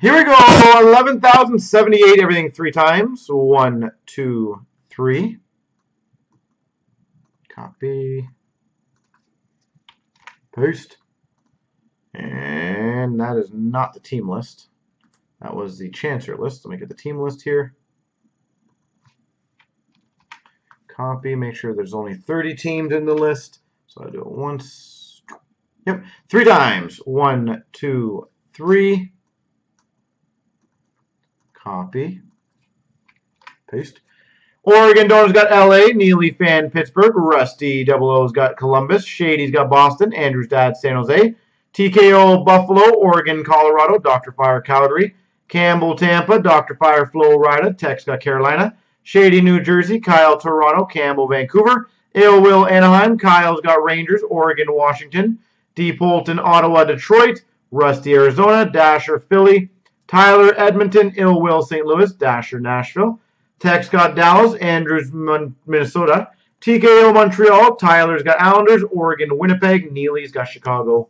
Here we go. 11,078, everything three times. One, two, three. Copy. Paste. And that is not the team list. That was the Chancer list. Let me get the team list here. Copy. Make sure there's only 30 teams in the list. So I do it once. Yep. Three times. One, two, three. Copy. Paste. Oregon Donor's got LA, Neely Fan Pittsburgh, Rusty Double O's got Columbus, Shady's got Boston, Andrew's dad San Jose, TKO Buffalo, Oregon, Colorado, Dr. Fire Calgary, Campbell Tampa, Dr. Fire Florida, Tex got Carolina, Shady New Jersey, Kyle Toronto, Campbell Vancouver, Ill Will Anaheim, Kyle's got Rangers, Oregon Washington, Deep Holton Ottawa Detroit, Rusty Arizona, Dasher Philly, Tyler Edmonton, Ill Will St. Louis, Dasher Nashville, Tex got Dallas, Andrews Minnesota, TKO Montreal, Tyler's got Islanders, Oregon Winnipeg, Neely's got Chicago.